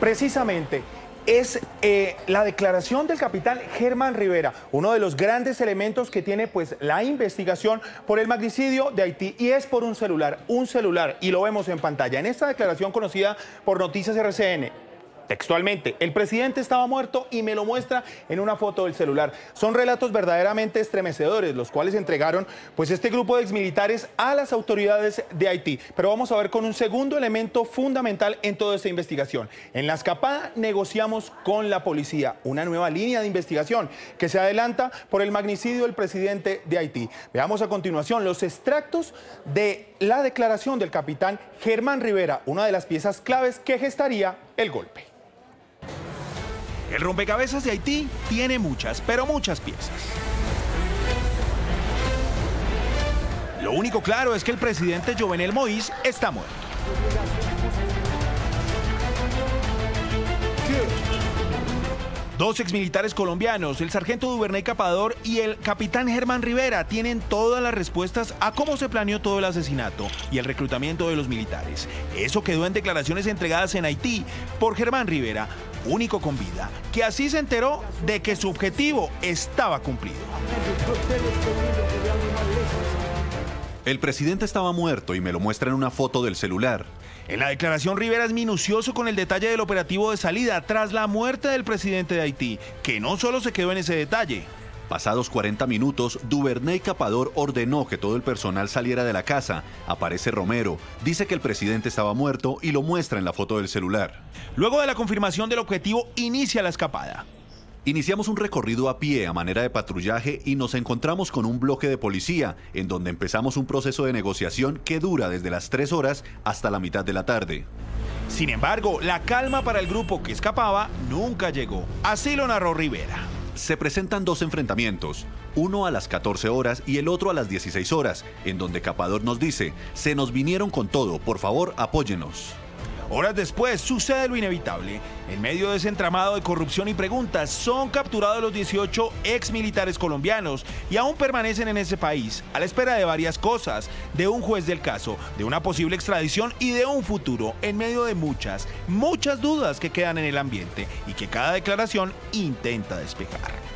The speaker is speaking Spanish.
Precisamente, es eh, la declaración del capitán Germán Rivera, uno de los grandes elementos que tiene pues la investigación por el magnicidio de Haití y es por un celular, un celular y lo vemos en pantalla. En esta declaración conocida por Noticias RCN, Textualmente, el presidente estaba muerto y me lo muestra en una foto del celular. Son relatos verdaderamente estremecedores, los cuales entregaron pues este grupo de exmilitares a las autoridades de Haití. Pero vamos a ver con un segundo elemento fundamental en toda esta investigación. En la escapada negociamos con la policía una nueva línea de investigación que se adelanta por el magnicidio del presidente de Haití. Veamos a continuación los extractos de la declaración del capitán Germán Rivera, una de las piezas claves que gestaría el golpe. El rompecabezas de Haití tiene muchas, pero muchas piezas. Lo único claro es que el presidente Jovenel Moïse está muerto. Dos exmilitares colombianos, el sargento Duvernay Capador y el capitán Germán Rivera, tienen todas las respuestas a cómo se planeó todo el asesinato y el reclutamiento de los militares. Eso quedó en declaraciones entregadas en Haití por Germán Rivera, único con vida, que así se enteró de que su objetivo estaba cumplido. El presidente estaba muerto y me lo muestra en una foto del celular. En la declaración Rivera es minucioso con el detalle del operativo de salida tras la muerte del presidente de Haití, que no solo se quedó en ese detalle. Pasados 40 minutos, Duvernay Capador ordenó que todo el personal saliera de la casa. Aparece Romero, dice que el presidente estaba muerto y lo muestra en la foto del celular. Luego de la confirmación del objetivo, inicia la escapada. Iniciamos un recorrido a pie a manera de patrullaje y nos encontramos con un bloque de policía, en donde empezamos un proceso de negociación que dura desde las 3 horas hasta la mitad de la tarde. Sin embargo, la calma para el grupo que escapaba nunca llegó. Así lo narró Rivera. Se presentan dos enfrentamientos, uno a las 14 horas y el otro a las 16 horas, en donde Capador nos dice, se nos vinieron con todo, por favor apóyenos. Horas después sucede lo inevitable. En medio de ese entramado de corrupción y preguntas, son capturados los 18 ex militares colombianos y aún permanecen en ese país, a la espera de varias cosas, de un juez del caso, de una posible extradición y de un futuro, en medio de muchas, muchas dudas que quedan en el ambiente y que cada declaración intenta despejar.